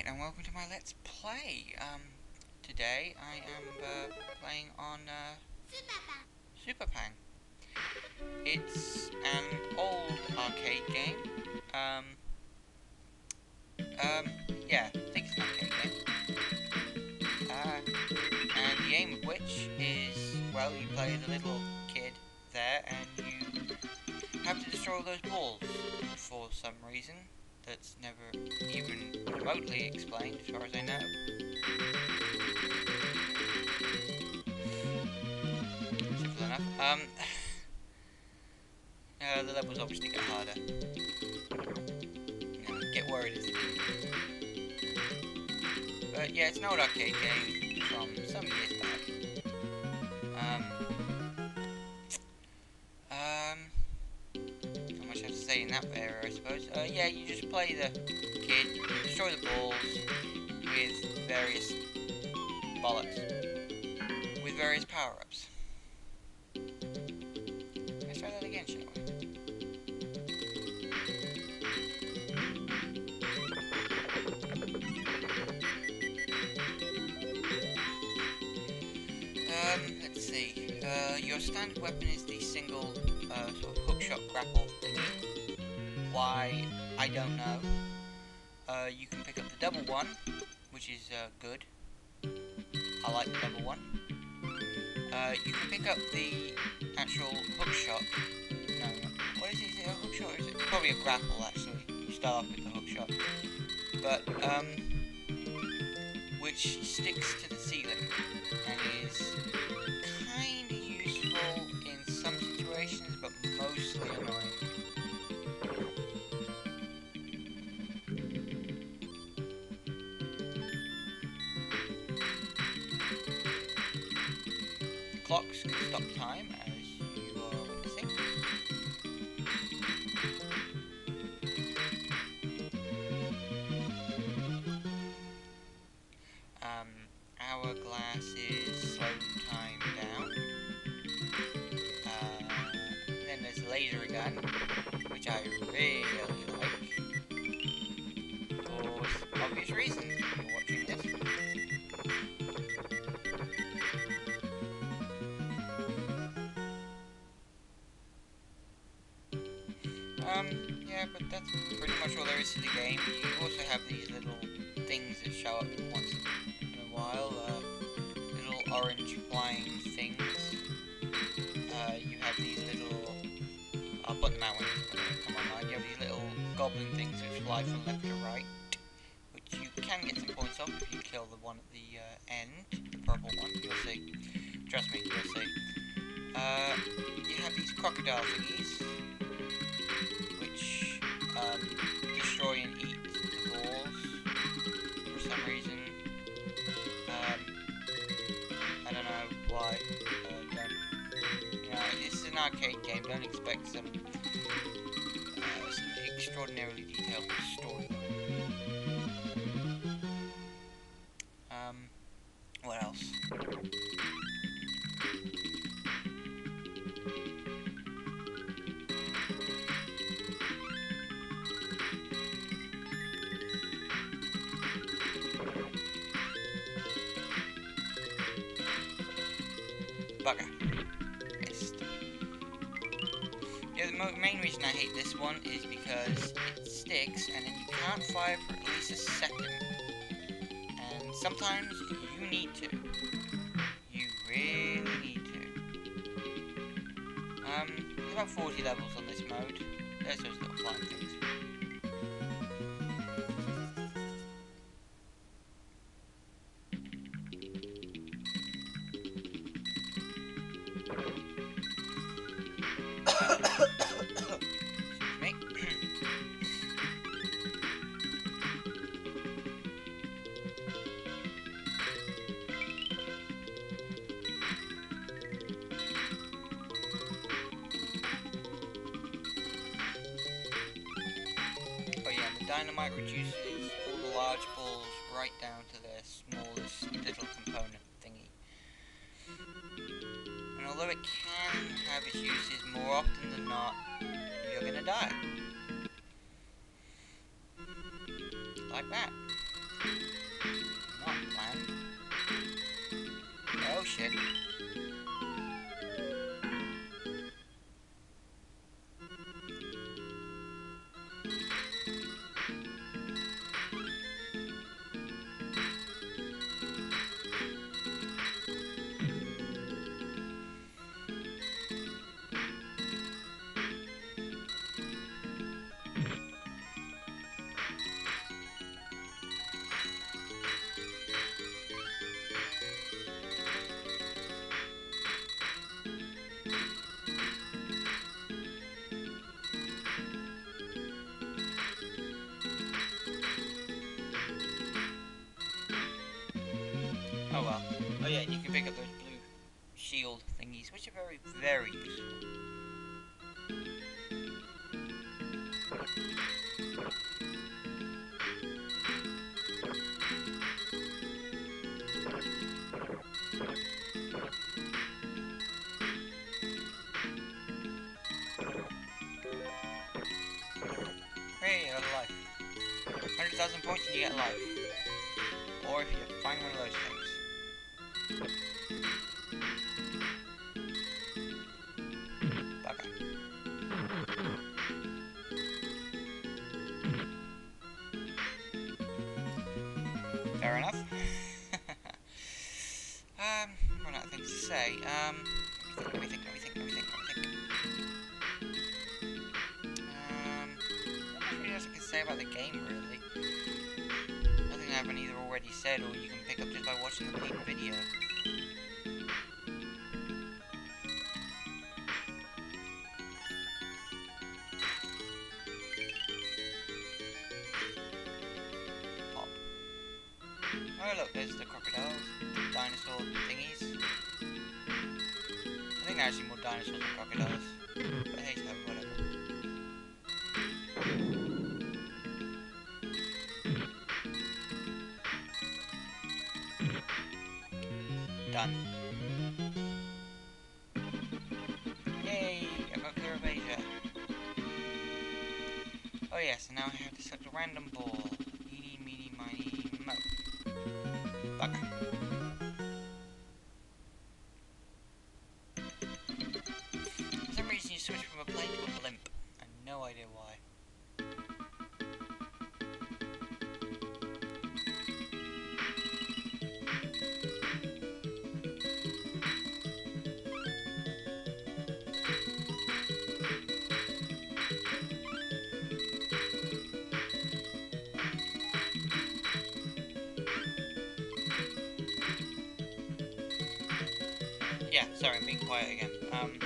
Alright, and welcome to my Let's Play. Um, today I am uh, playing on uh, Super Pang. It's an old arcade game. Um, um, yeah, I think it's an arcade game. Uh, and the aim of which is, well, you play as a little kid there, and you have to destroy those balls for some reason that's never even remotely explained, as far as I know. Simple enough. Um, uh, the levels obviously get harder. You know, get worried as But yeah, it's an old arcade game from some years back. That area, I suppose. Uh, yeah, you just play the kid, destroy the balls with various bollocks, with various power-ups. Let's try that again, shall we? Um, let's see. Uh, your standard weapon is the single uh, sort of hookshot grapple thingy. Why, I don't know. Uh, you can pick up the double one, which is uh, good. I like the double one. Uh, you can pick up the actual hookshot. No, no. What is it? Is it a hookshot or is it probably a grapple actually? You start off with the hookshot. But, um, which sticks to the ceiling and is clocks stop time as you are witnessing. Um, hourglasses slow time down. Uh, then there's laser gun, which I really Um, yeah, but that's pretty much all there is to the game. You also have these little things that show up once in a while, uh, little orange flying things. Uh, you have these little, I'll put them out when come online, you have these little goblin things which fly from left to right, which you can get some points off if you kill the one at the uh, end, the purple one, you'll see. Trust me, you'll see. Uh, you have these crocodile thingies, um, destroy and eat the balls for some reason. Um, I don't know why. Uh, don't, you know, this is an arcade game. Don't expect some, uh, some extraordinarily detailed story. One is because it sticks and then you can't fire for at least a second. And sometimes you need to. You really need to. Um, about 40 levels on this mode. There's those little flying things. Dynamite reduces all the large balls right down to their smallest little component thingy. And although it can have its uses more often than not, you're gonna die. Like that. Not planned. Oh shit. Yeah, and you can pick up those blue shield thingies, which are very, very useful. Hey, I got a life. 100,000 points and you get life. Um, let me think, let me think, let me think, let me think. Um, not really else I can say about the game, really. Nothing I haven't either already said or you can pick up just by watching the complete video. Oh look, there's the crocodiles, dinosaur thingies. I think I actually more dinosaurs than crocodiles. But hey, so whatever. Done. Yay! I got clear of Asia. Oh yes, and now I have to select a random ball. Idea why. Yeah, sorry, I'm being quiet again. Um,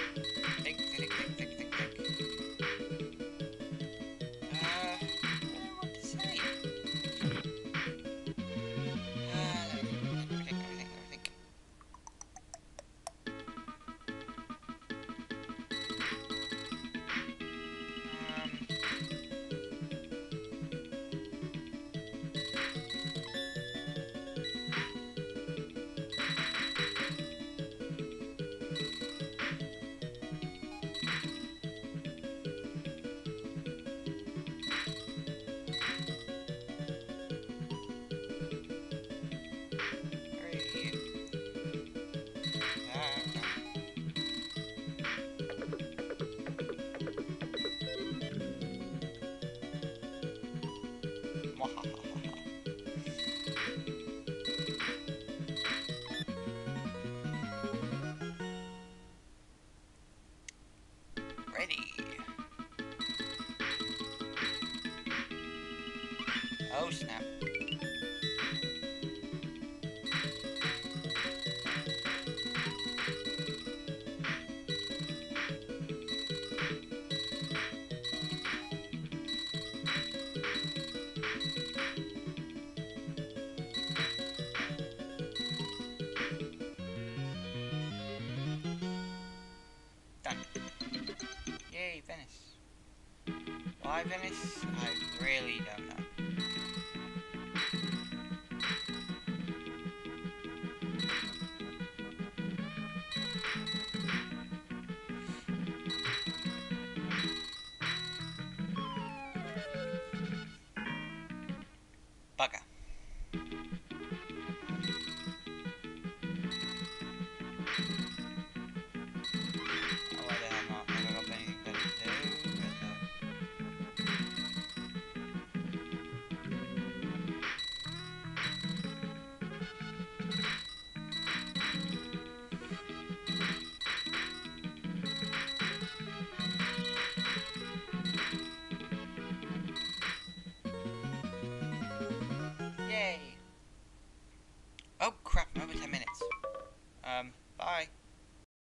Oh snap. Done. Yay, Venice. Why Venice? I really don't know. Пока.